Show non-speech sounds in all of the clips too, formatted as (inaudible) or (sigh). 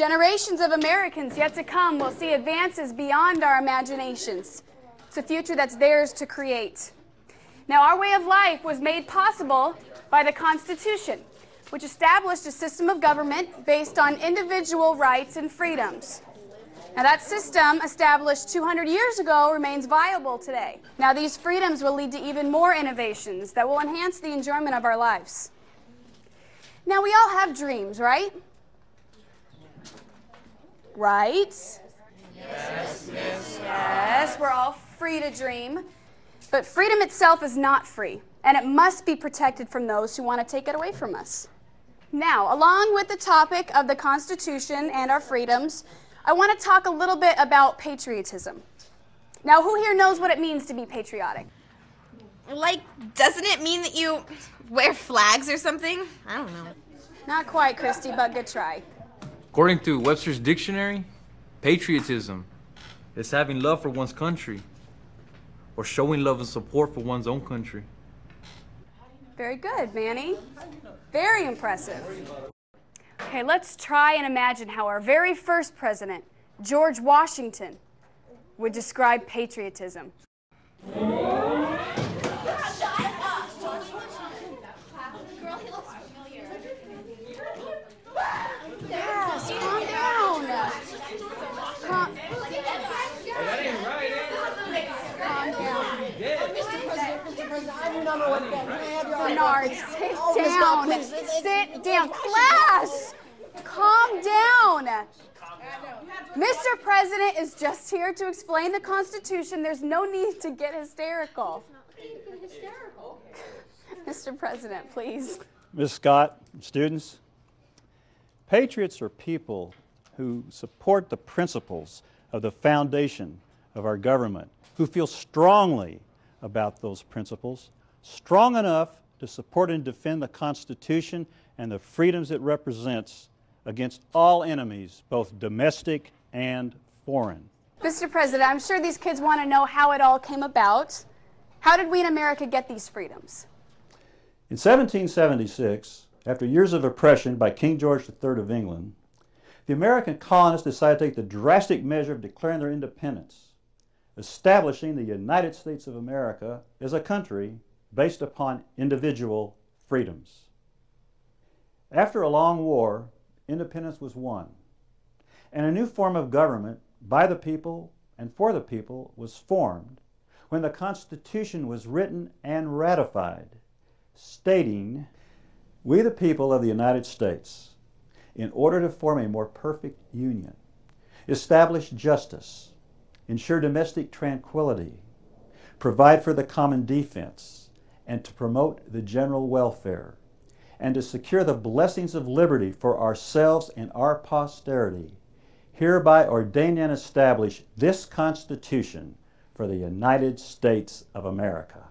Generations of Americans yet to come will see advances beyond our imaginations. It's a future that's theirs to create. Now, our way of life was made possible by the Constitution, which established a system of government based on individual rights and freedoms. Now, that system, established 200 years ago, remains viable today. Now, these freedoms will lead to even more innovations that will enhance the enjoyment of our lives. Now, we all have dreams, right? Right? Yes, Miss. Yes, we're all free to dream. But freedom itself is not free, and it must be protected from those who want to take it away from us. Now, along with the topic of the Constitution and our freedoms, I want to talk a little bit about patriotism. Now, who here knows what it means to be patriotic? Like, doesn't it mean that you wear flags or something? I don't know. Not quite, Christy, but good try. According to Webster's dictionary, patriotism is having love for one's country or showing love and support for one's own country. Very good, Manny. Very impressive. Okay, let's try and imagine how our very first president, George Washington, would describe patriotism. Bernard, sit down. Sit down. Class, calm down. Mr. President is just here to explain the Constitution. There's no need to get hysterical. (laughs) Mr. President, please. Ms. Scott, students, patriots are people who support the principles of the foundation of our government, who feel strongly about those principles, strong enough to support and defend the Constitution and the freedoms it represents against all enemies, both domestic and foreign. Mr. President, I'm sure these kids want to know how it all came about. How did we in America get these freedoms? In 1776, after years of oppression by King George III of England, the American colonists decided to take the drastic measure of declaring their independence, establishing the United States of America as a country based upon individual freedoms. After a long war, independence was won, and a new form of government by the people and for the people was formed when the Constitution was written and ratified, stating, We, the people of the United States, in order to form a more perfect union, establish justice, ensure domestic tranquility, provide for the common defense, and to promote the general welfare, and to secure the blessings of liberty for ourselves and our posterity, hereby ordain and establish this Constitution for the United States of America.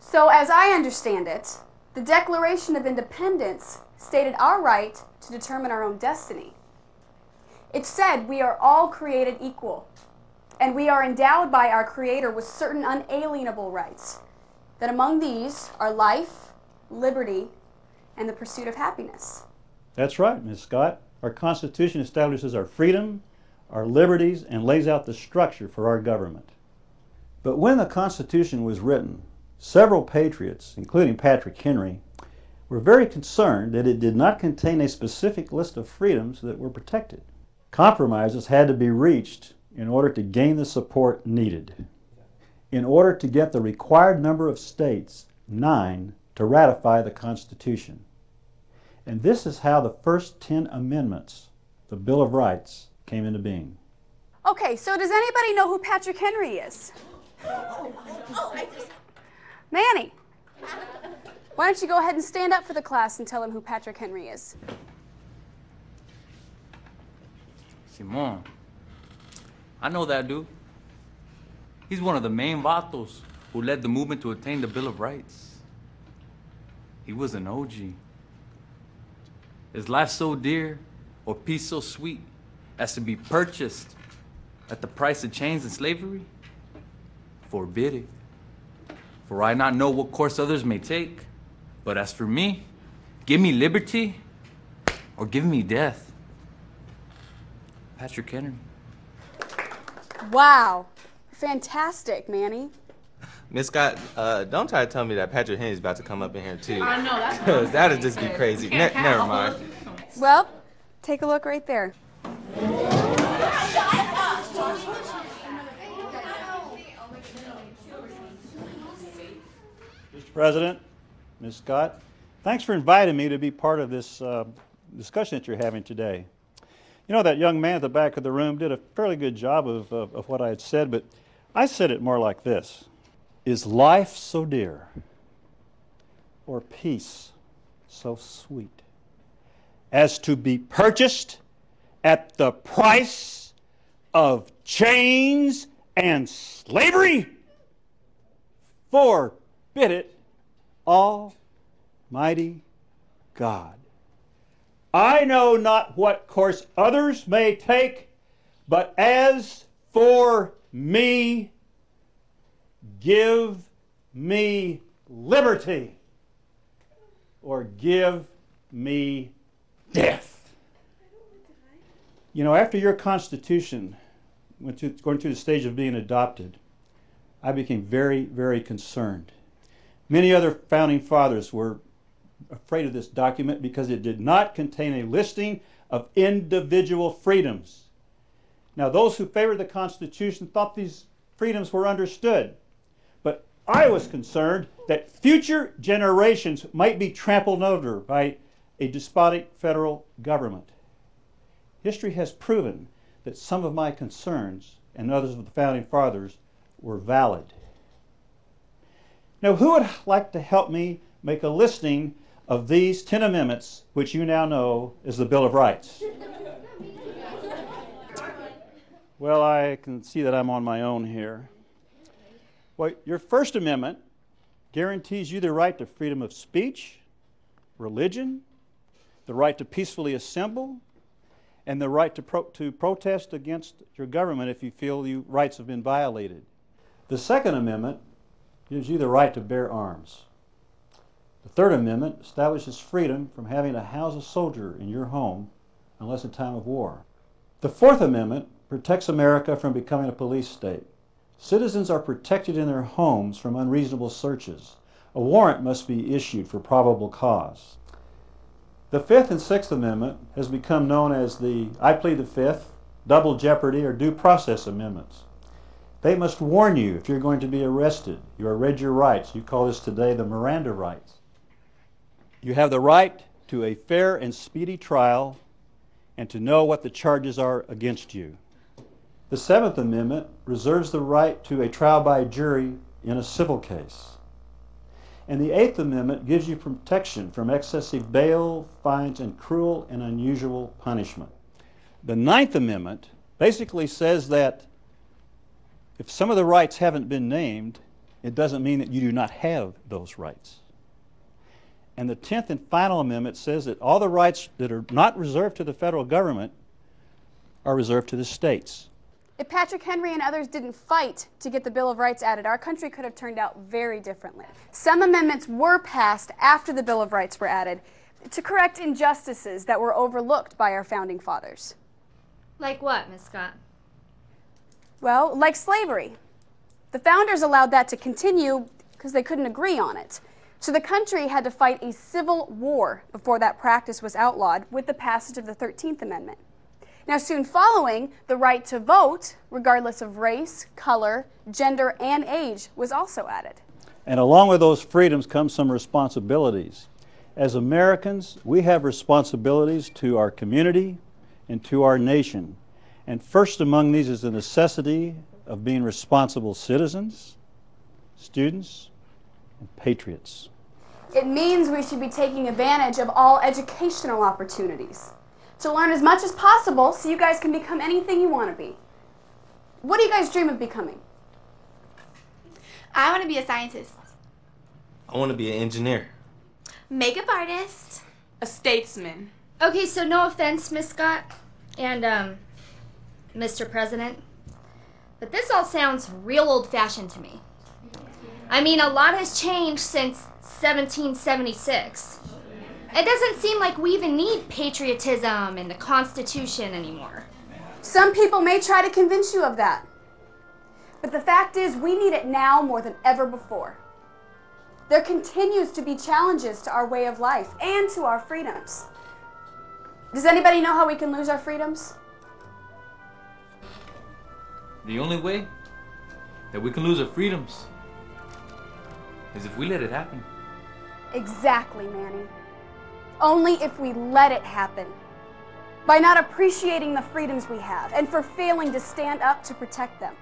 So, as I understand it, the Declaration of Independence stated our right to determine our own destiny. It said we are all created equal, and we are endowed by our Creator with certain unalienable rights. That among these are life, liberty, and the pursuit of happiness. That's right, Ms. Scott. Our Constitution establishes our freedom, our liberties, and lays out the structure for our government. But when the Constitution was written, several patriots, including Patrick Henry, were very concerned that it did not contain a specific list of freedoms that were protected. Compromises had to be reached in order to gain the support needed. In order to get the required number of states, nine, to ratify the Constitution. And this is how the first 10 amendments, the Bill of Rights, came into being. Okay, so does anybody know who Patrick Henry is? Manny, why don't you go ahead and stand up for the class and tell them who Patrick Henry is? Simon, I know that dude. He's one of the main vatos who led the movement to attain the Bill of Rights. He was an OG. Is life so dear or peace so sweet as to be purchased at the price of chains and slavery? Forbid it. For I not know what course others may take, but as for me, give me liberty or give me death. Patrick Henry. Wow. Fantastic, Manny. Miss Scott, uh, don't try to tell me that Patrick Henry's about to come up in here too. I know that's (laughs) That'd just be crazy. Ne- never mind. Well, take a look right there. Mr. President, Ms. Scott, thanks for inviting me to be part of this uh, discussion that you're having today. You know, that young man at the back of the room did a fairly good job of, of, of what I had said, but I said it more like this Is life so dear, or peace so sweet, as to be purchased at the price of chains and slavery? Forbid it, Almighty God. I know not what course others may take, but as for me, give me liberty or give me death. You know, after your Constitution went to, going through the stage of being adopted, I became very, very concerned. Many other founding fathers were afraid of this document because it did not contain a listing of individual freedoms. Now, those who favored the Constitution thought these freedoms were understood. But I was concerned that future generations might be trampled under by a despotic federal government. History has proven that some of my concerns and others of the founding fathers were valid. Now, who would like to help me make a listing of these 10 amendments, which you now know as the Bill of Rights? Well, I can see that I'm on my own here. Well, your First Amendment guarantees you the right to freedom of speech, religion, the right to peacefully assemble, and the right to, pro- to protest against your government if you feel your rights have been violated. The Second Amendment gives you the right to bear arms. The Third Amendment establishes freedom from having to house a soldier in your home unless in time of war. The Fourth Amendment protects America from becoming a police state. Citizens are protected in their homes from unreasonable searches. A warrant must be issued for probable cause. The Fifth and Sixth Amendment has become known as the I plead the Fifth, double jeopardy, or due process amendments. They must warn you if you're going to be arrested. You are read your rights. You call this today the Miranda rights. You have the right to a fair and speedy trial and to know what the charges are against you. The Seventh Amendment reserves the right to a trial by jury in a civil case. And the Eighth Amendment gives you protection from excessive bail, fines, and cruel and unusual punishment. The Ninth Amendment basically says that if some of the rights haven't been named, it doesn't mean that you do not have those rights. And the Tenth and final amendment says that all the rights that are not reserved to the federal government are reserved to the states. If Patrick Henry and others didn't fight to get the Bill of Rights added, our country could have turned out very differently. Some amendments were passed after the Bill of Rights were added to correct injustices that were overlooked by our founding fathers. Like what, Miss Scott? Well, like slavery. The founders allowed that to continue because they couldn't agree on it. So the country had to fight a civil war before that practice was outlawed with the passage of the 13th Amendment. Now, soon following, the right to vote, regardless of race, color, gender, and age, was also added. And along with those freedoms come some responsibilities. As Americans, we have responsibilities to our community and to our nation. And first among these is the necessity of being responsible citizens, students, and patriots. It means we should be taking advantage of all educational opportunities to learn as much as possible so you guys can become anything you want to be. What do you guys dream of becoming? I want to be a scientist, I want to be an engineer. makeup artist. A statesman. Okay, so no offense, Miss Scott and um, Mr. President, but this all sounds real old-fashioned to me. I mean, a lot has changed since 1776. It doesn't seem like we even need patriotism and the Constitution anymore. Some people may try to convince you of that. But the fact is, we need it now more than ever before. There continues to be challenges to our way of life and to our freedoms. Does anybody know how we can lose our freedoms? The only way that we can lose our freedoms is if we let it happen. Exactly, Manny. Only if we let it happen. By not appreciating the freedoms we have and for failing to stand up to protect them.